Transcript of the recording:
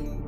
you.